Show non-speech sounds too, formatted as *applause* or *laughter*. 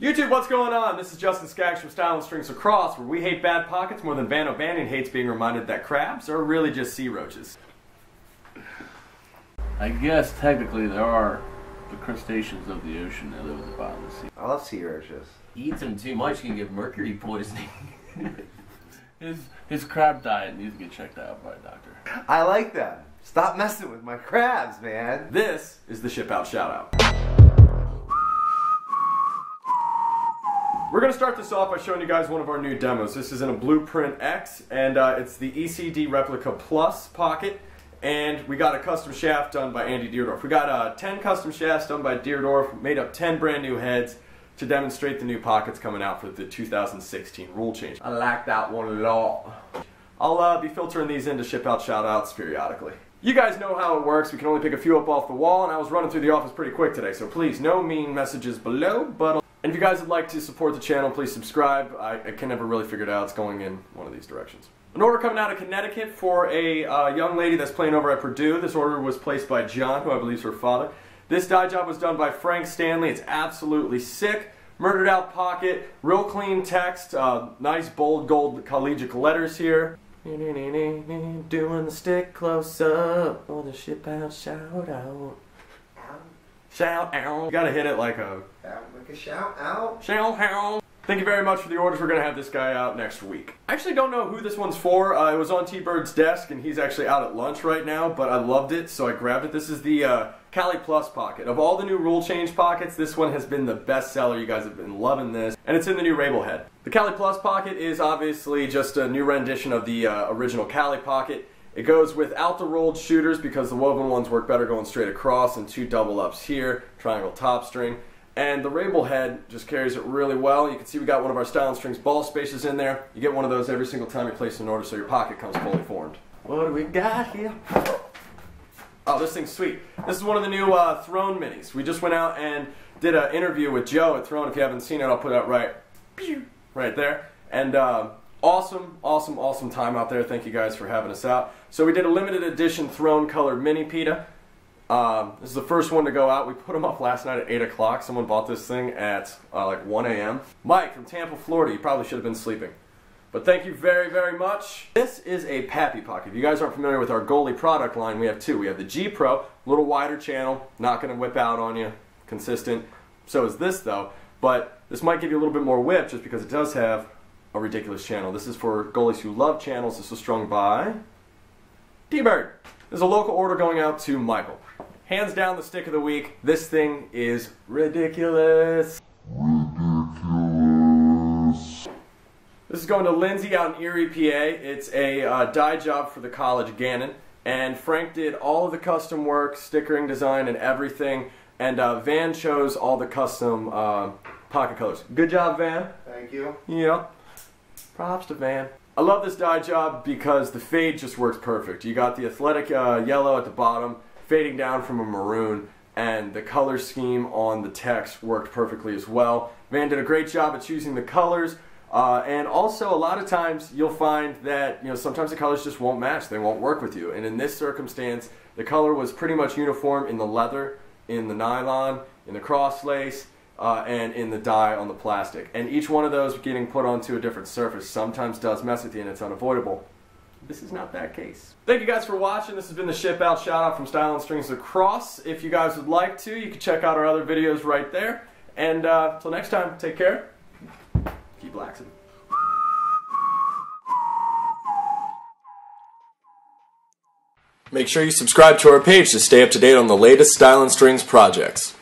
YouTube, what's going on? This is Justin Skaggs from Stylin Strings Lacrosse, where we hate bad pockets more than Van O'Banion hates being reminded that crabs are really just sea roaches. I guess technically there are the crustaceans of the ocean that live at the bottom of the sea. I love sea roaches. Eats them too much, you can get mercury poisoning. *laughs* His his crab diet needs to get checked out by a doctor. I like that. Stop messing with my crabs, man. This is the Ship Out Shoutout. We're going to start this off by showing you guys one of our new demos. This is in a Blueprint X, and uh, it's the ECD Replica Plus pocket. And we got a custom shaft done by Andy Deerdorf. We got uh, 10 custom shafts done by Deerdorf, made up 10 brand new heads to demonstrate the new pockets coming out for the 2016 rule change. I like that one a lot. I'll uh, be filtering these in to ship out shoutouts periodically. You guys know how it works. We can only pick a few up off the wall, and I was running through the office pretty quick today, so please, no mean messages below. But and if you guys would like to support the channel, please subscribe. I, I can never really figure it out. It's going in one of these directions. An order coming out of Connecticut for a uh, young lady that's playing over at Purdue. This order was placed by John, who I believe is her father. This dye job was done by Frank Stanley. It's absolutely sick. Murdered out pocket, real clean text, uh, nice bold gold collegiate letters here. Doing the stick close up for the ship out shout out. Shout out. You gotta hit it like a Like a shout out. shout out. Thank you very much for the orders. We're gonna have this guy out next week. I actually don't know who this one's for. Uh, it was on T-Bird's desk and he's actually out at lunch right now, but I loved it, so I grabbed it. This is the uh, Cali Plus pocket. Of all the new rule change pockets, this one has been the best seller. You guys have been loving this. And it's in the new Rabil head. The Cali Plus pocket is obviously just a new rendition of the uh, original Cali pocket. It goes without the rolled shooters because the woven ones work better going straight across and two double ups here, triangle top string. And the Rabil head just carries it really well. You can see we got one of our Stylin Strings ball spaces in there. You get one of those every single time you place an order so your pocket comes fully formed. What do we got here? Oh, this thing's sweet. This is one of the new uh, Throne minis. We just went out and did an interview with Joe at Throne. If you haven't seen it, I'll put it up right, right there. And uh, awesome, awesome, awesome time out there. Thank you guys for having us out. So we did a limited edition Throne colored mini pita. Um, this is the first one to go out. We put them up last night at 8 o'clock. Someone bought this thing at uh, like 1 a.m. Mike from Tampa, Florida. You probably should have been sleeping. But thank you very, very much. This is a Pappy Pocket. If you guys aren't familiar with our goalie product line, we have two. We have the G Pro, a little wider channel, not going to whip out on you, consistent. So is this though, but this might give you a little bit more whip just because it does have a ridiculous channel. This is for goalies who love channels. This was strung by T-Bird. There's a local order going out to Michael. Hands down the stick of the week. This thing is ridiculous. Ridiculous. This is going to Lindsay out in Erie, PA. It's a uh, dye job for the college Gannon. And Frank did all of the custom work, stickering design, and everything. And uh, Van chose all the custom uh, pocket colors. Good job, Van. Thank you. Yep. Props to Van. I love this dye job because the fade just works perfect. You got the athletic uh, yellow at the bottom, fading down from a maroon, and the color scheme on the text worked perfectly as well. Van did a great job at choosing the colors. Uh, and also, a lot of times you'll find that you know sometimes the colors just won't match; they won't work with you. And in this circumstance, the color was pretty much uniform in the leather, in the nylon, in the cross lace, uh, and in the dye on the plastic. And each one of those getting put onto a different surface sometimes does mess with you, and it's unavoidable. This is not that case. Thank you guys for watching. This has been the Ship Out Shout Out from Stylin Strings Lacrosse. If you guys would like to, you can check out our other videos right there. And uh, until next time, take care. Keep laxing. Make sure you subscribe to our page to stay up to date on the latest Stylin Strings projects.